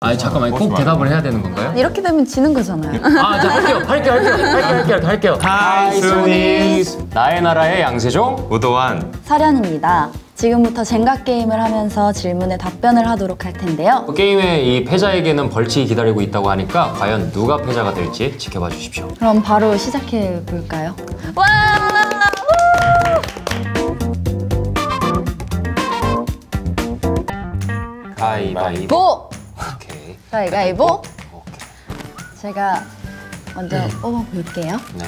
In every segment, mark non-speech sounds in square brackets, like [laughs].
아니 잠깐만 꼭 대답을 해야 되는 건가요? 이렇게 되면 지는 거잖아요. 아, 자 할게요, 할게요, 할게요, 할게요, 할게요, 할게요. 하이 소니스 나의 나라의 양세종. 우도환 사련입니다. 지금부터 젠가 게임을 하면서 질문에 답변을 하도록 할 텐데요. 게임의 이 패자에게는 벌칙이 기다리고 있다고 하니까 과연 누가 패자가 될지 지켜봐 주십시오. 그럼 바로 시작해 볼까요? 와! 가위바위보. 보! 오케이. 가위가위보. 오케이. 제가 먼저 뽑아 볼게요. 네.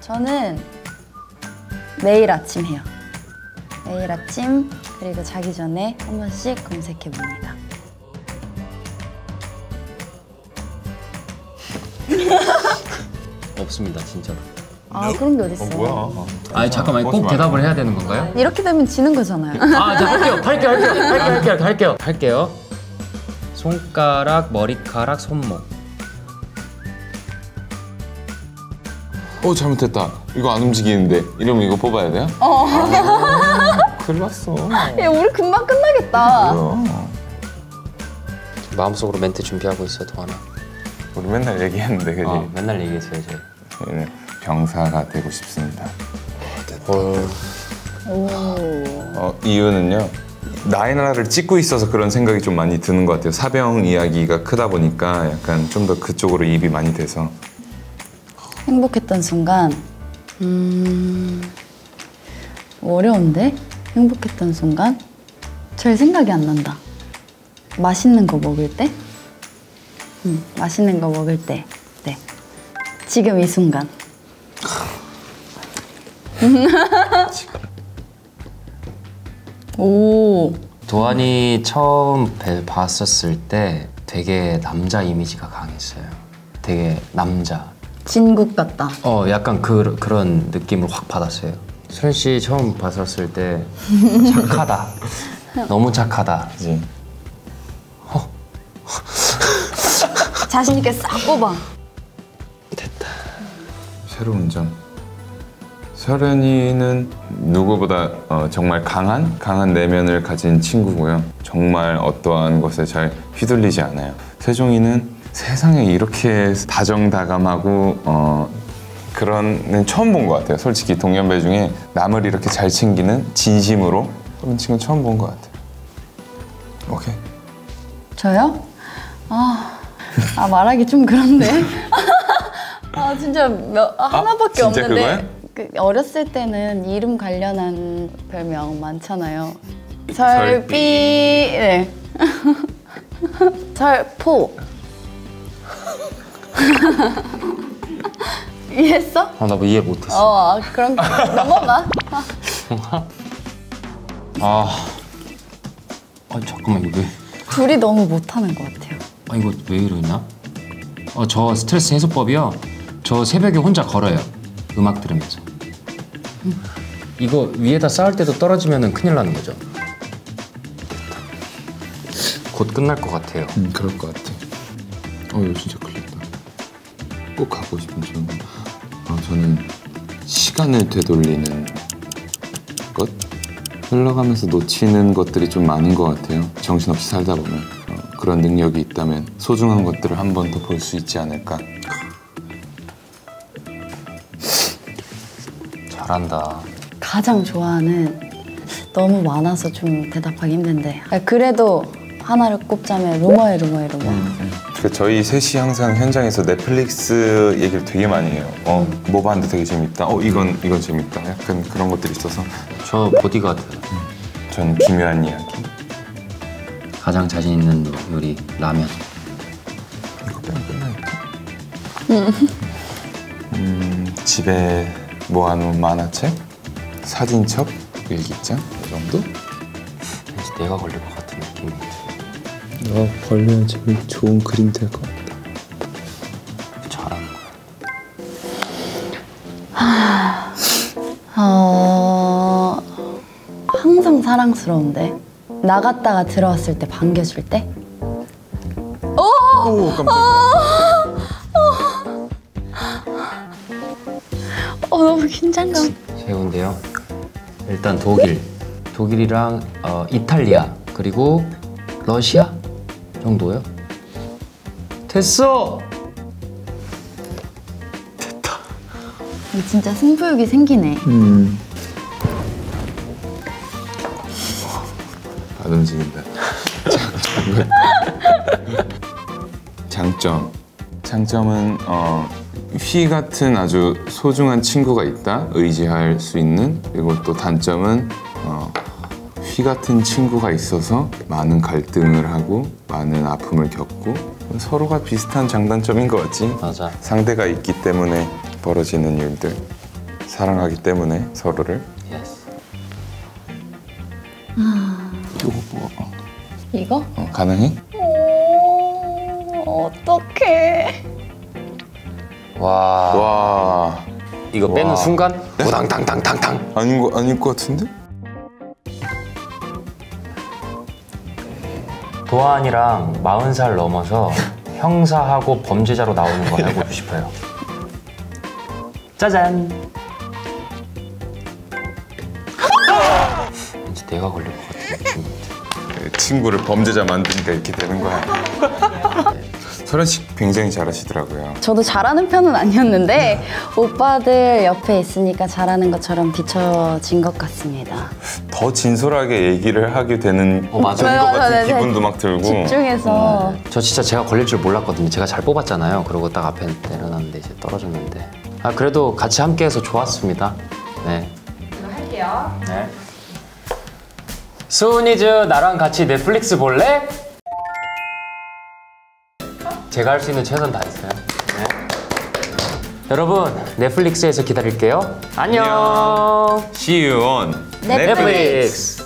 저는 매일 아침 해요. 매일 아침 그리고 자기 전에 한 번씩 검색해 봅니다. [laughs] 없습니다, 진짜로. 아 그런 게 어딨어요? 뭐야 아니 잠깐만 꼭. 대답을 해야 되는 건가요? 이렇게 되면 지는 거잖아요. 아, 자 할게요, 할게요, 할게요, 할게요, 할게요, 할게요. 할게요. 손가락, 머리카락, 손목. 어 잘못했다 이거 안 움직이는데 이러면 이거 뽑아야 돼요? 어 큰일 났어 야 우리 금방 끝나겠다. 뭐야 마음속으로 멘트 준비하고 있어, 동하나. 우리 맨날 얘기했는데 그지? 어, 맨날 얘기했어요, 저희. 저희는 병사가 되고 싶습니다 헐. 오. 어, 이유는요 나의 나라를 찍고 있어서 그런 생각이 좀 많이 드는 것 같아요 사병 이야기가 크다 보니까 약간 좀 더 그쪽으로 입이 많이 돼서 행복했던 순간. 음. 어려운데? 행복했던 순간? 잘 생각이 안 난다. 맛있는 거 먹을 때? 음, 맛있는 거 먹을 때. 네. 지금 이 순간. [laughs] 오. 도안이 처음 배- 봤었을 때 되게 남자 이미지가 강했어요. 되게 남자. 진국 같다. 어, 약간 그, 그런 느낌을 확 받았어요. 수현 씨 처음 봤었을 때 [laughs] 착하다. 너무 착하다. 그지? 자신 있게 싹 뽑아. 새로운 점 서른이는 누구보다 어, 정말 강한 강한 내면을 가진 친구고요. 정말 어떠한 것에 잘 휘둘리지 않아요. 세종이는 세상에 이렇게 다정다감하고 어, 그런 처음 본 것 같아요. 솔직히 동년배 중에 남을 이렇게 잘 챙기는 진심으로 그런 친구 처음 본 것 같아요. 오케이. 저요? 아, 아 말하기 좀 그런데. [laughs] 아 진짜 몇, 아, 하나밖에 진짜 없는데. 그거야? 그 어렸을 때는 이름 관련한 별명 많잖아요. 설비. 네. 설포. 이해했어? 아, 나뭐 이해 못했어. 어, 아, 그럼 넘어가. 아. 아, 잠깐만, 이거 왜. 둘이 너무 못하는 것 같아요. 아, 이거 왜 이러냐? 어, 저 스트레스 해소법이요. 저 새벽에 혼자 걸어요. 음악 들으면서. 이거 위에다 쌓을 때도 떨어지면 큰일 나는 거죠. 곧 끝날 것 같아요. 음, 그럴 것 같아. 어, 이거 진짜 걸렸다. 꼭 가고 싶은 저는, 어, 저는 시간을 되돌리는 것? 흘러가면서 놓치는 것들이 좀 많은 것 같아요. 정신없이 살다 보면. 어, 그런 능력이 있다면 소중한 것들을 한 번 더 볼 수 있지 않을까. 잘한다. 가장 좋아하는 너무 많아서 좀 대답하기 힘든데 아, 그래도 하나를 꼽자면 루머에 루머에 루머 그 저희 셋이 항상 현장에서 넷플릭스 얘기를 되게 많이 해요. 어, 뭐 봤는데 되게 재밌다. 어, 이건 이건 재밌다. 약간 그런 것들이 있어서 저 보디가드. 전 기묘한 이야기. 가장 자신 있는 요리 라면. 이거 빼면 끝나겠다. 음, 집에 모아놓은 만화책, 사진첩, 일기장 이 정도? 왠지 내가 걸릴 것 같은 느낌이 들어요. 너 벌면 재미 좋은 그림 될 것 같다. 잘하는 거야. 어... 항상 사랑스러운데 나갔다가 들어왔을 때 반겨줄 때오 깜짝이야. 너무 긴장감 세운데요. 일단 독일, 독일이랑 어, 이탈리아 그리고 러시아 정도요. 됐어. 이거 진짜 승부욕이 생기네. 안 움직인다. [laughs] 장점. 장점은 어, 휘 같은 아주 소중한 친구가 있다 의지할 수 있는 그리고 또 단점은 어, 휘 같은 친구가 있어서 많은 갈등을 하고 많은 아픔을 겪고 서로가 비슷한 장단점인 것 같지 맞아. 상대가 있기 때문에 벌어지는 일들 사랑하기 때문에 서로를 yes. 이거 뭐 이거? 어, 가능해? 오, 어떡해. 와. 와 이거 빼는 와. 순간 우당탕탕탕탕. 아닌 거 아닐 것 같은데? 도안이랑 40살 넘어서 형사하고 범죄자로 나오는 거 해보고 싶어요. 짜잔. 왠지 내가 걸릴 것 같은 느낌. 친구를 범죄자 만드니까 이렇게 되는 거야. 설현 씨 굉장히 잘하시더라고요. 저도 잘하는 편은 아니었는데 오빠들 옆에 있으니까 잘하는 것처럼 비춰진 것 같습니다. 더 진솔하게 얘기를 하게 되는 어, 맞아요. 것 맞아요, 같은 맞아요. 기분도 막 들고. 집중해서 저 진짜 제가 걸릴 줄 몰랐거든요. 제가 잘 뽑았잖아요. 그리고 딱 앞에 내려놨는데 이제 떨어졌는데. 아 그래도 같이 함께해서 좋았습니다. 네. 할게요. 네. 수은이 즈 나랑 같이 넷플릭스 볼래? 제가 할 수 있는 최선 다했어요. 네. 여러분 넷플릭스에서 기다릴게요. 안녕. See you on 넷플릭스. 넷플릭스.